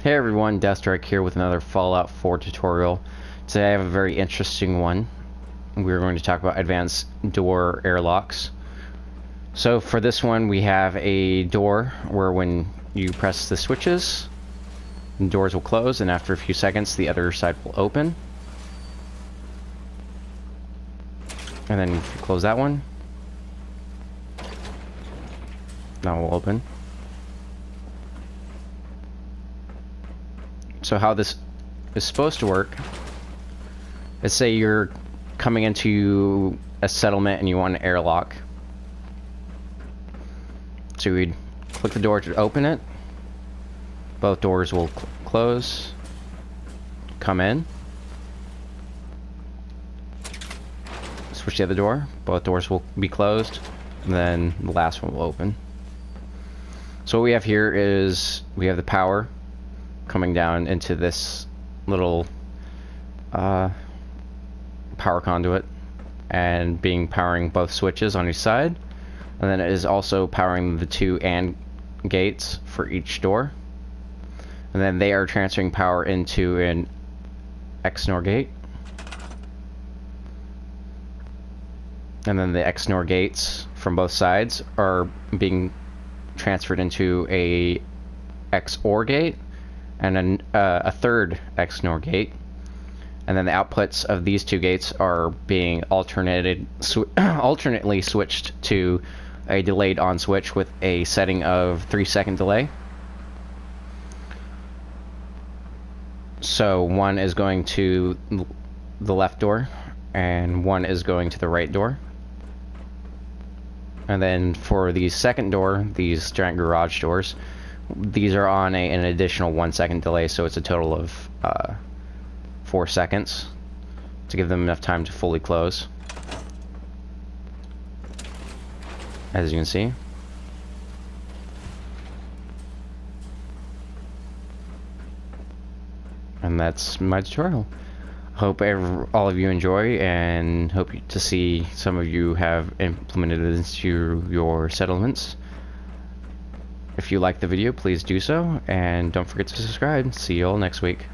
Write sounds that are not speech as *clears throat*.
Hey everyone, Deathstrike here with another Fallout 4 tutorial. Today I have a very interesting one. We're going to talk about advanced door airlocks. So for this one we have a door where when you press the switches, the doors will close and after a few seconds the other side will open. And then close that one, now will open. So how this is supposed to work is say you're coming into a settlement and you want an airlock. So we'd click the door to open it. Both doors will cl close. Come in. Switch the other door. Both doors will be closed. And then the last one will open. So what we have here is we have the power coming down into this little uh, power conduit and being powering both switches on each side. And then it is also powering the two AND gates for each door. And then they are transferring power into an XNOR gate. And then the XNOR gates from both sides are being transferred into a XOR gate and an, uh, a third XNOR gate. And then the outputs of these two gates are being alternated, sw *clears throat* alternately switched to a delayed on switch with a setting of three second delay. So one is going to the left door and one is going to the right door. And then for the second door, these giant garage doors, these are on a, an additional one second delay, so it's a total of uh, four seconds to give them enough time to fully close. As you can see. And that's my tutorial. Hope all of you enjoy and hope to see some of you have implemented it into your settlements. If you like the video, please do so, and don't forget to subscribe. See you all next week.